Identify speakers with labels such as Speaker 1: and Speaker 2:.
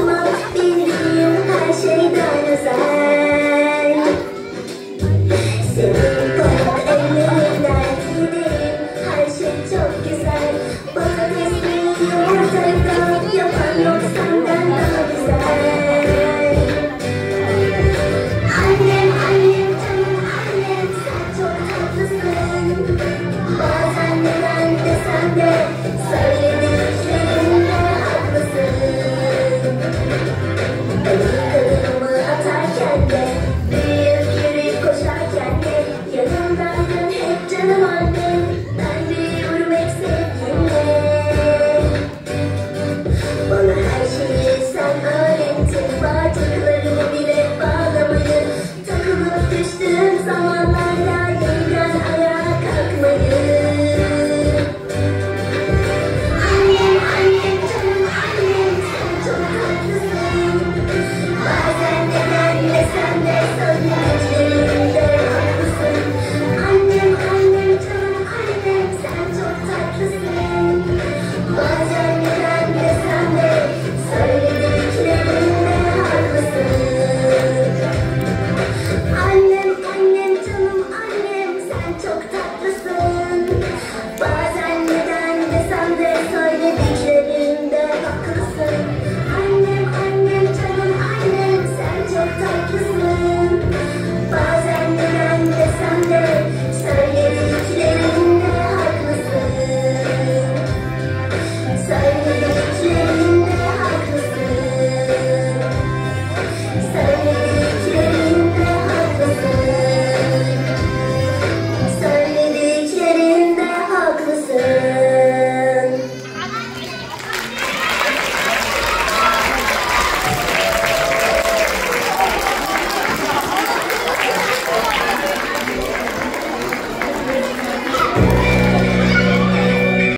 Speaker 1: She's never to